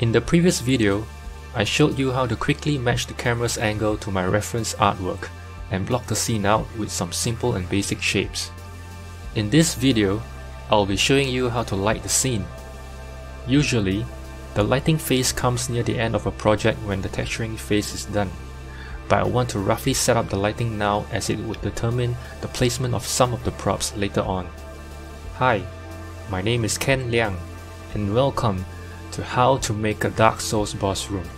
In the previous video, I showed you how to quickly match the camera's angle to my reference artwork and block the scene out with some simple and basic shapes. In this video, I'll be showing you how to light the scene. Usually, the lighting phase comes near the end of a project when the texturing phase is done, but I want to roughly set up the lighting now as it would determine the placement of some of the props later on. Hi, my name is Ken Liang, and welcome to How to Make a Dark Souls Boss Room.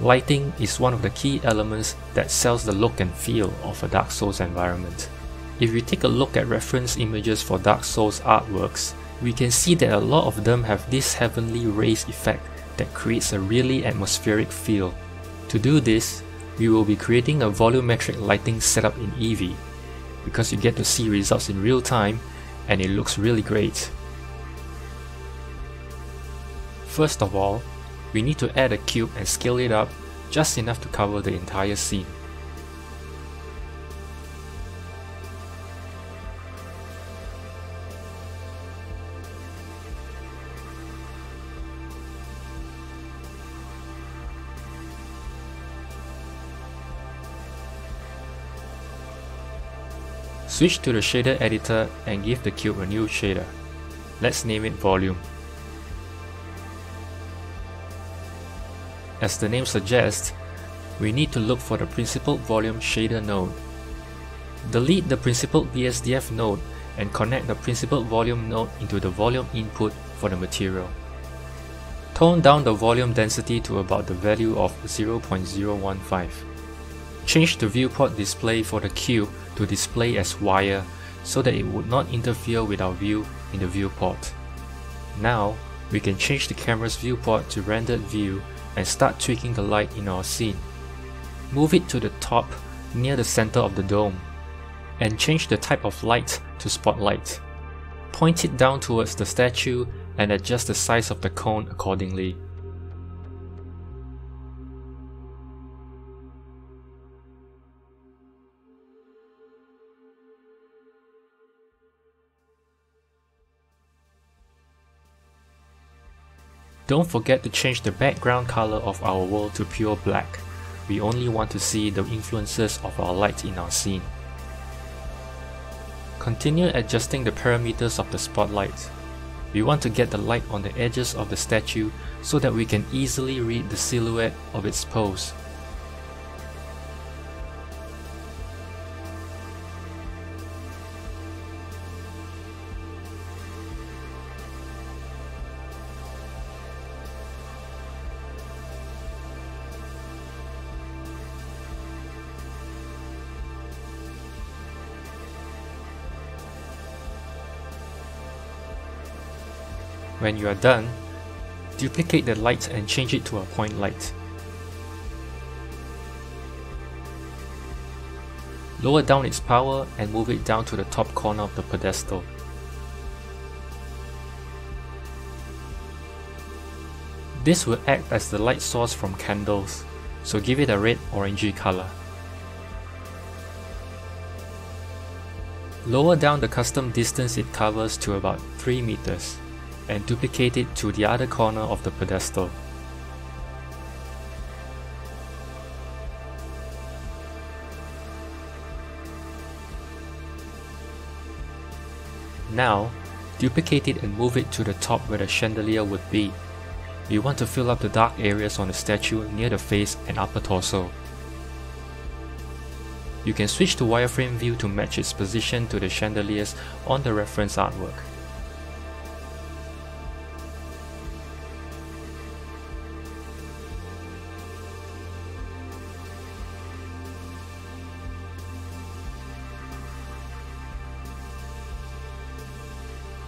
Lighting is one of the key elements that sells the look and feel of a Dark Souls environment. If we take a look at reference images for Dark Souls artworks, we can see that a lot of them have this heavenly rays effect that creates a really atmospheric feel. To do this, we will be creating a volumetric lighting setup in Eevee, because you get to see results in real time and it looks really great. First of all, we need to add a cube and scale it up just enough to cover the entire scene. Switch to the shader editor and give the cube a new shader. Let's name it volume. As the name suggests, we need to look for the principled volume shader node. Delete the principled BSDF node and connect the principled volume node into the volume input for the material. Tone down the volume density to about the value of 0.015. Change the viewport display for the cube to display as wire so that it would not interfere with our view in the viewport. Now, we can change the camera's viewport to rendered view and start tweaking the light in our scene. Move it to the top near the center of the dome and change the type of light to spotlight. Point it down towards the statue and adjust the size of the cone accordingly. Don't forget to change the background color of our world to pure black. We only want to see the influences of our light in our scene. Continue adjusting the parameters of the spotlight. We want to get the light on the edges of the statue so that we can easily read the silhouette of its pose. When you are done, duplicate the light and change it to a point light. Lower down its power and move it down to the top corner of the pedestal. This will act as the light source from candles, so give it a red orangey color. Lower down the custom distance it covers to about 3 meters and duplicate it to the other corner of the pedestal. Now, duplicate it and move it to the top where the chandelier would be. We want to fill up the dark areas on the statue near the face and upper torso. You can switch to wireframe view to match its position to the chandeliers on the reference artwork.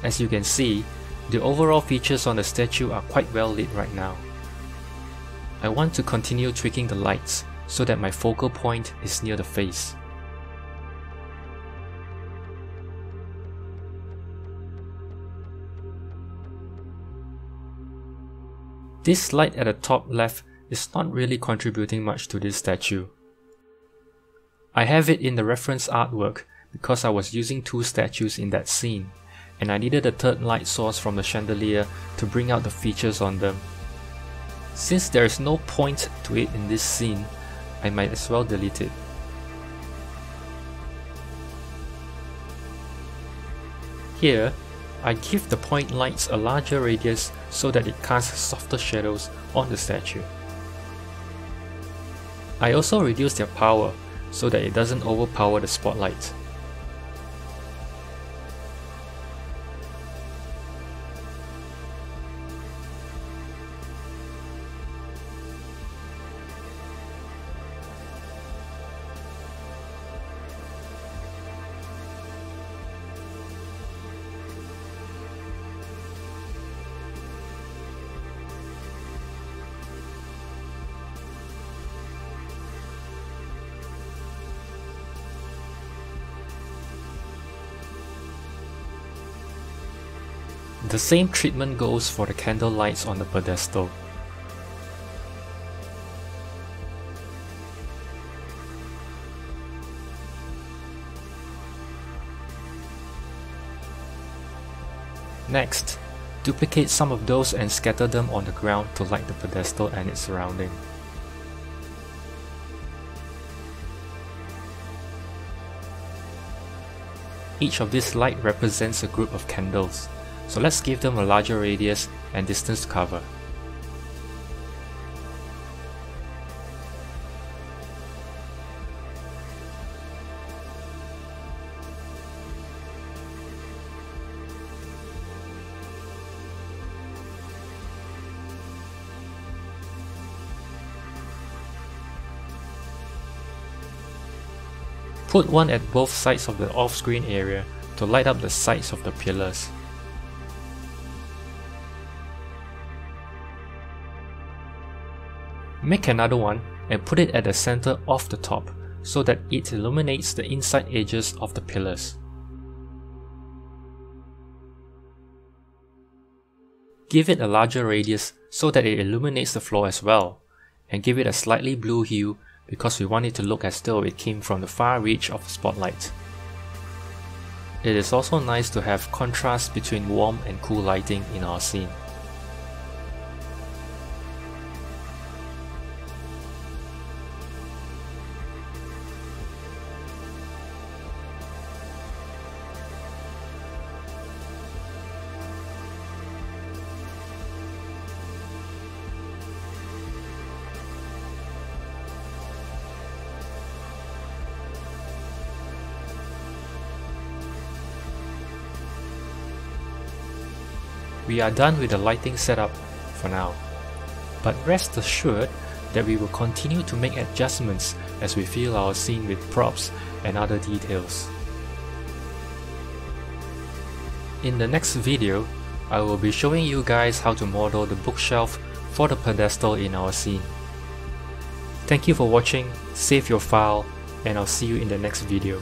As you can see, the overall features on the statue are quite well lit right now. I want to continue tweaking the lights so that my focal point is near the face. This light at the top left is not really contributing much to this statue. I have it in the reference artwork because I was using two statues in that scene and I needed a third light source from the chandelier to bring out the features on them. Since there is no point to it in this scene, I might as well delete it. Here, I give the point lights a larger radius so that it casts softer shadows on the statue. I also reduce their power so that it doesn't overpower the spotlight. The same treatment goes for the candle lights on the pedestal. Next, duplicate some of those and scatter them on the ground to light the pedestal and its surrounding. Each of these light represents a group of candles. So let's give them a larger radius and distance to cover. Put one at both sides of the off-screen area to light up the sides of the pillars. Make another one and put it at the center of the top so that it illuminates the inside edges of the pillars. Give it a larger radius so that it illuminates the floor as well, and give it a slightly blue hue because we want it to look as though it came from the far reach of the spotlight. It is also nice to have contrast between warm and cool lighting in our scene. We are done with the lighting setup for now, but rest assured that we will continue to make adjustments as we fill our scene with props and other details. In the next video, I will be showing you guys how to model the bookshelf for the pedestal in our scene. Thank you for watching, save your file, and I'll see you in the next video.